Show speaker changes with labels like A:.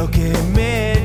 A: Look at me